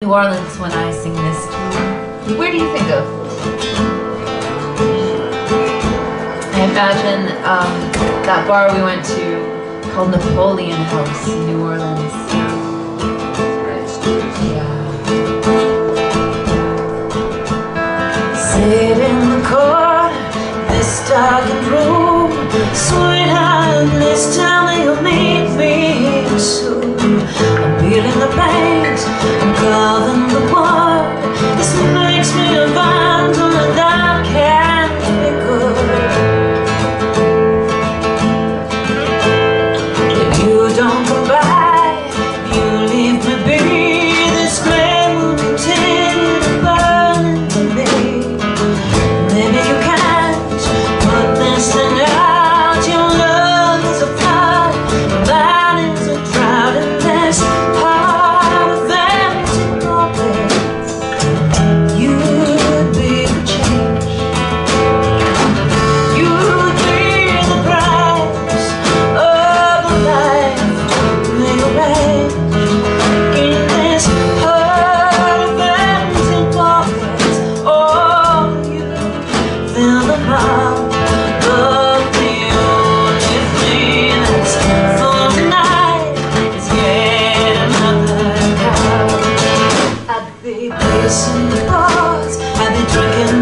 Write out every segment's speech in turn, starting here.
New Orleans when I sing this. Where do you think of? I imagine um, that bar we went to called Napoleon House in New Orleans. Yeah. Sit in the car, this darkened room, sweetheart, please tell me you'll meet me soon. I'm feeling the pain.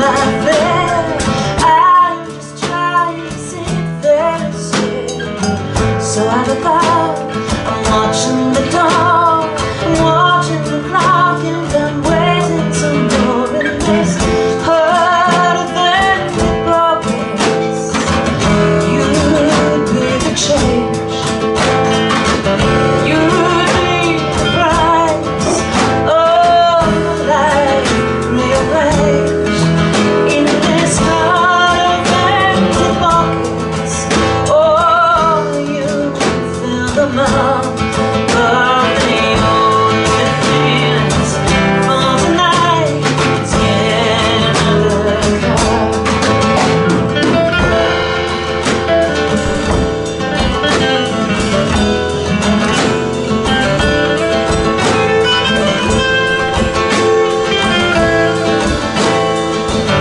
나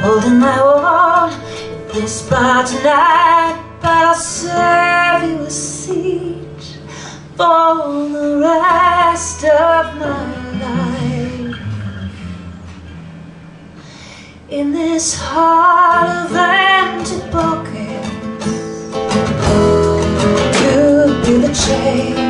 holding my wall at this bar tonight, but I'll serve you a seat for the rest of my life. In this heart of empty pockets, you be the change.